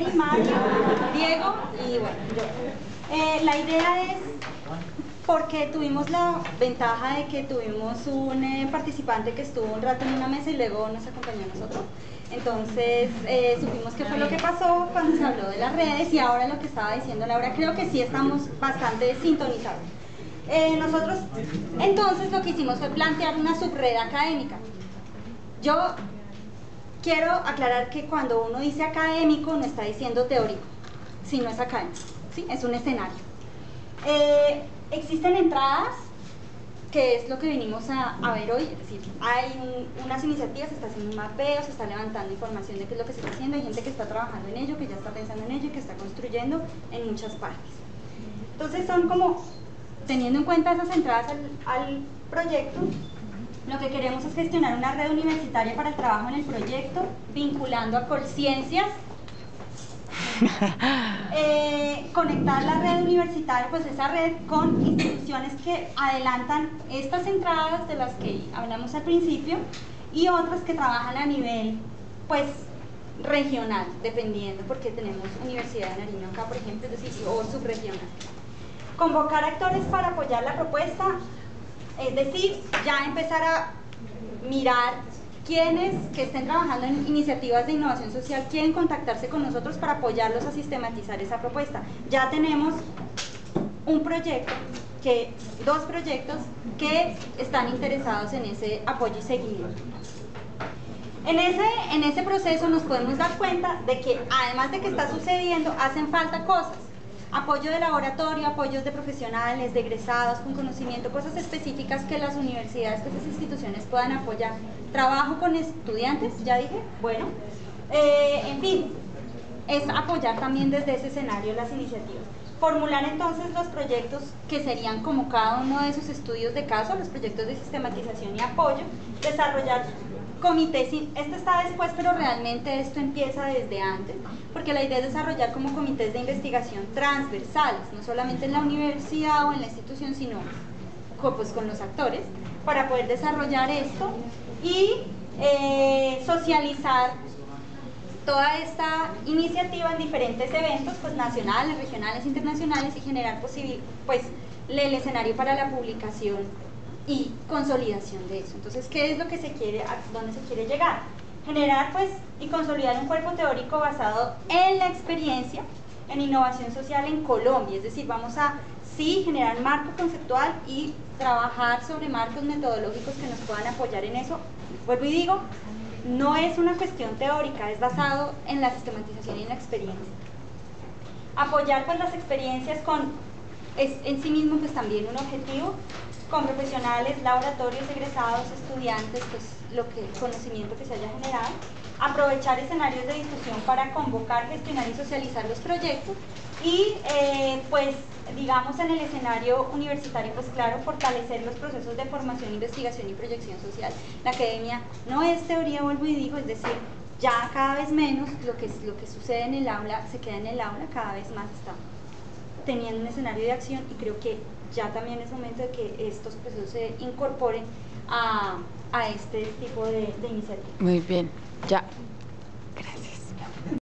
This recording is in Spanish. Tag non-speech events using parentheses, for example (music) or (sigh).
Mario, Diego y bueno, yo. Eh, la idea es porque tuvimos la ventaja de que tuvimos un eh, participante que estuvo un rato en una mesa y luego nos acompañó a nosotros. Entonces eh, supimos qué fue lo que pasó cuando se habló de las redes y ahora lo que estaba diciendo Laura, creo que sí estamos bastante sintonizados. Nosotros entonces lo que hicimos fue plantear una subred académica. Yo quiero aclarar que cuando uno dice académico no está diciendo teórico, sino es académico, es un escenario. Eh, existen entradas, que es lo que venimos a, ver hoy, es decir, hay unas iniciativas, se está haciendo un mapeo, se está levantando información de qué es lo que se está haciendo, hay gente que está trabajando en ello, que ya está pensando en ello y que está construyendo en muchas partes. Entonces son como teniendo en cuenta esas entradas al, proyecto, lo que queremos es gestionar una red universitaria para el trabajo en el proyecto, vinculando a Colciencias, (laughs) eh, conectar la red universitaria, pues esa red con instituciones que adelantan estas entradas de las que hablamos al principio y otras que trabajan a nivel, pues, regional, dependiendo, porque tenemos Universidad de Nariño acá, por ejemplo, es decir, o subregional. Convocar actores para apoyar la propuesta, es decir, ya empezar a mirar quienes que estén trabajando en iniciativas de innovación social quieren contactarse con nosotros para apoyarlos a sistematizar esa propuesta. Ya tenemos un proyecto, que, dos proyectos que están interesados en ese apoyo y seguimiento. En ese, en ese proceso nos podemos dar cuenta de que además de que está sucediendo, hacen falta cosas apoyo de laboratorio, apoyos de profesionales, de egresados con conocimiento, cosas específicas que las universidades, que esas instituciones puedan apoyar. Trabajo con estudiantes, ya dije, bueno, eh, en fin, es apoyar también desde ese escenario las iniciativas. Formular entonces los proyectos que serían como cada uno de esos estudios de caso, los proyectos de sistematización y apoyo, desarrollar comités, esto está después, pero realmente esto empieza desde antes, porque la idea es desarrollar como comités de investigación transversales, no solamente en la universidad o en la institución, sino pues, con los actores, para poder desarrollar esto y eh, socializar toda esta iniciativa en diferentes eventos, pues nacionales, regionales, internacionales y generar pues el escenario para la publicación y consolidación de eso. Entonces, ¿qué es lo que se quiere, a dónde se quiere llegar? Generar pues y consolidar un cuerpo teórico basado en la experiencia en innovación social en Colombia, es decir, vamos a sí generar marco conceptual y trabajar sobre marcos metodológicos que nos puedan apoyar en eso. Vuelvo y digo, no es una cuestión teórica, es basado en la sistematización y en la experiencia. Apoyar pues las experiencias con, es en sí mismo pues también un objetivo, con profesionales, laboratorios, egresados, estudiantes, pues lo que, conocimiento que se haya generado, aprovechar escenarios de discusión para convocar, gestionar y socializar los proyectos y eh, pues digamos en el escenario universitario pues claro fortalecer los procesos de formación, investigación y proyección social. La academia no es teoría, vuelvo y digo, es decir, ya cada vez menos lo que, lo que sucede en el aula se queda en el aula, cada vez más está teniendo un escenario de acción y creo que ya también es momento de que estos procesos se incorporen a, a este tipo de, de iniciativas. Muy bien, ya